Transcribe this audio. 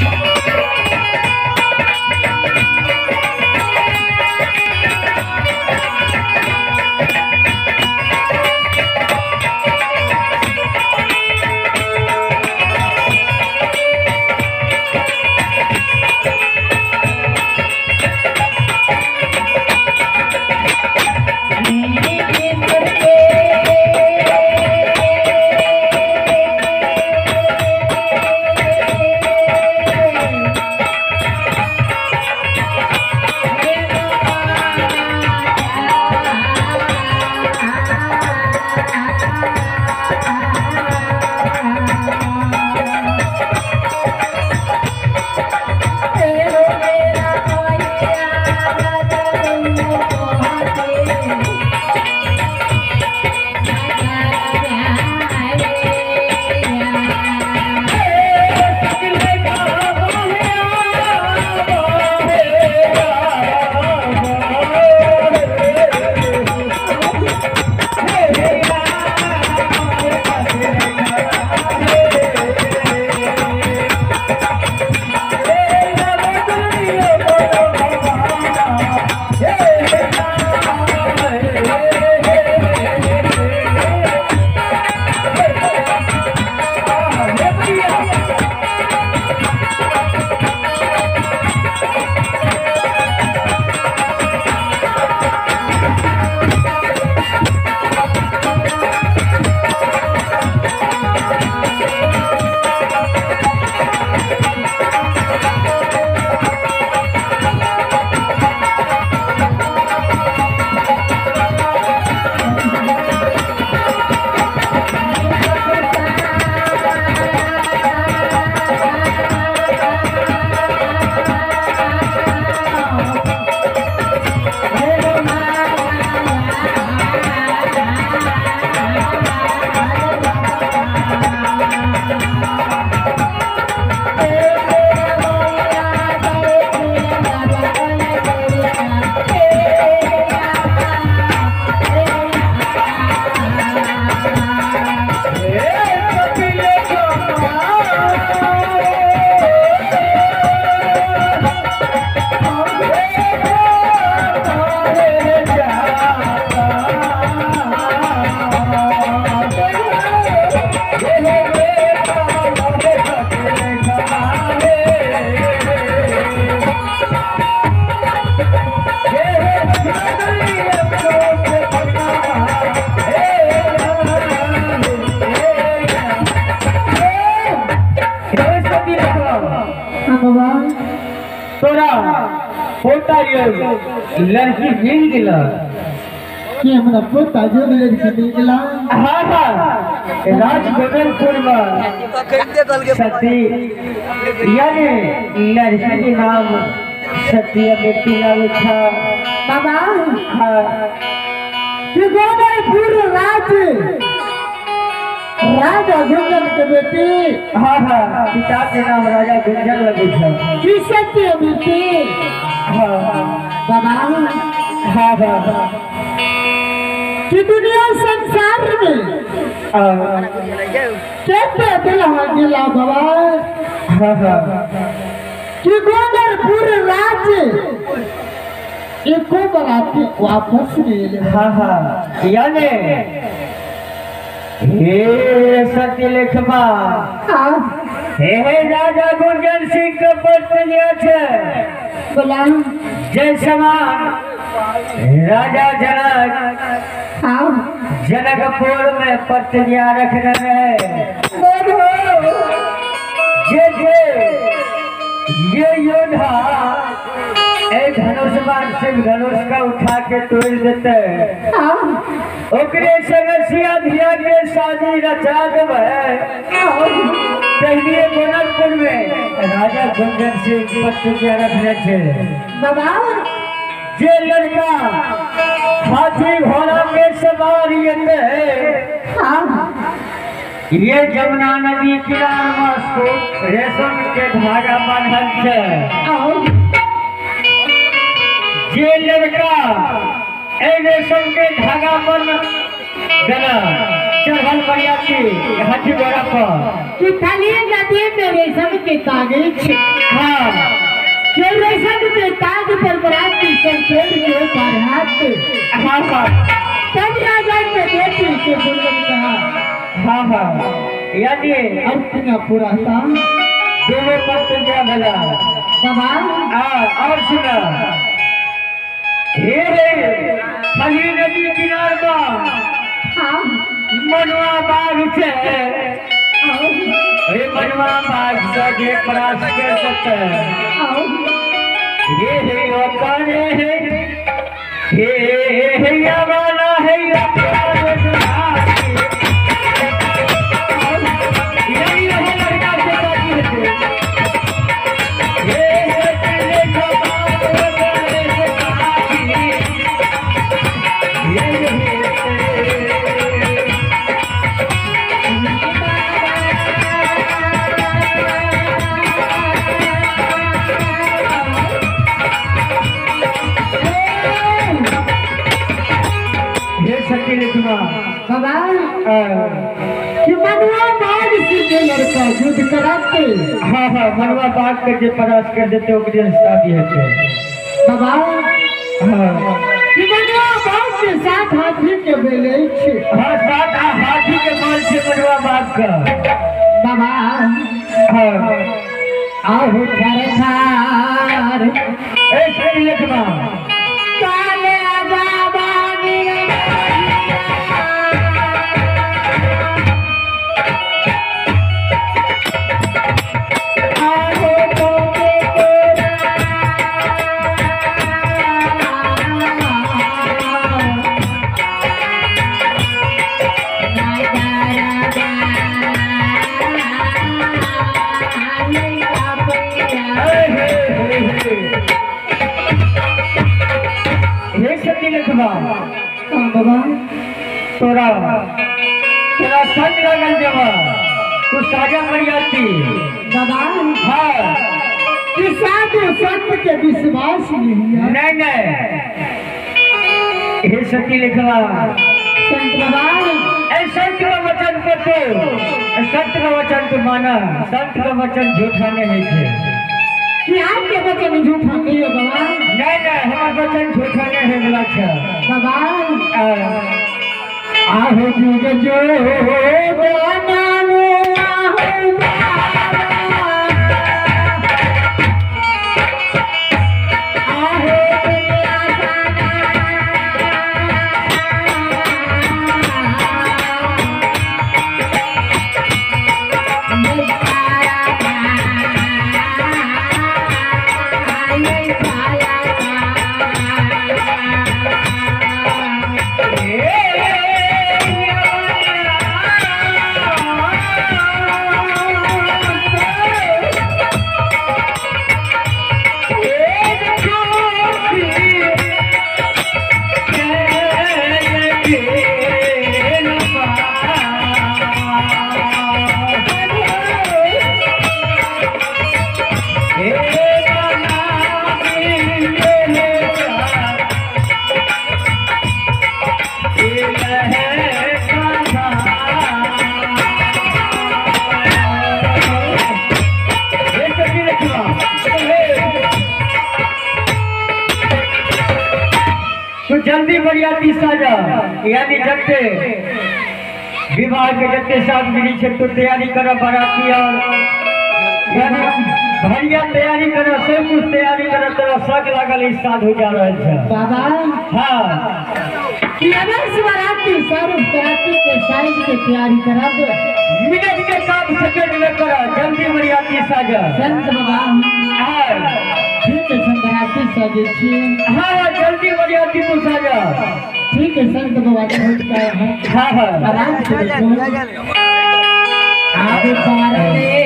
Thank you. पोता लड़की मिल गेल कि हमरा पोता जो मिले के निकला हाँ हाँ राज गोविंदपुर में सती यानी लड़की के नाम सती बेटी नाम था बाबा कि गोदरपुर राज राजा गुंजन के बेटी हाँ। हाँ पिता के नाम राजा गुंजन लगे था की सत्य बेटी हाँ। कि दुनिया संसार में कैसे गिला बाबा हाँ हाँ। कि गोदरपुर राज एको बराती वापस हाँ हाँ। यानी हे सत्य लेखमा हाँ। राजा गुंजन सिंह के छै बोला जय समान राजा जनक। हाँ। जनकपुर में पत्रिया रखने रहे बोलो जे जे ये योद्धा ए धनुष बाण से धनुष का उठा के तोड़ देते हाँ। ओकरे समस्या धिया के शादी रचा देवे पहले गोनलपुर में राजा गुंजन सिंह पत्रिया रखने थे। बाबा। जे लड़का हाथी घोड़ा के सवार ये थे। हाँ। ये जमुना नदी किनार में रेशम के धागा बांधल छै जे लड़का ए रेशम के धागा पर देना चढ़ल बरियाती हाथी घोड़ा पर। कि खाली नदी में रेशम के तागे छे हाँ। के के ताग पर बराती संकेत के बारात हाँ हाँ। तब राजा के बेटी के बुलबुल कहा। हाँ हाँ। यानी अब पूरा था। दोनों पक्ष क्या भला बाबा हाँ और सुना। हे रे खाली नदी किनार पर। हाँ। मनवा बाग हे। मनवा बाग से जे परास कर सकते हैं। ये है कौन है। या है या लिखवा बाबा। हाँ कि मनुआ बाग से जो लड़का युद्ध कराते। हाँ मनवा बाग कर जे परास कर देते ओकरे शादी है बाबा। हाँ। कि मनुआ बाग के साथ हाथी के बेले छे हाँ साथ आ हाथी के माल से मनवा बाग का। बाबा। हाँ। आहु थार थार। ए सही लिखवा लिखवा बाबा तोरा। तोरा संग लगल तू साजा मरियाती बाबा हाँ। कि साधु संत के विश्वास नहीं है। नहीं नहीं। हे सच्ची लिखवा संत बाबा संत का वचन को तो। संत का वचन तो माना। संत का वचन झूठा नहीं है। कि आपके बच्चे झूठा नहीं है बाबा नहीं नहीं हमारा वचन झूठा नहीं है बोला अच्छा बाबा आ, आहो जुग जो बनानो आहो जल्दी बरियाती साजा यानी जते विवाह के जते साथ मिली छे तो तैयारी कर बराती और यानी भरिया तैयारी कर सब कुछ तैयारी कर तेरा सग लागल इस साथ हो जा रहल छे। बाबा। हाँ। कि अगर शिवरात्रि सर्व कराती के साइज़ के तैयारी करब। मिनट के काम सेकंड में कर जल्दी बरियाती साजा संत बाबा। हाँ है। सजे छी हाँ जल्दी बरियाती तू साजा ठीक है सर तो बात हो चुका है हाँ। हाँ आराम से आप पार ले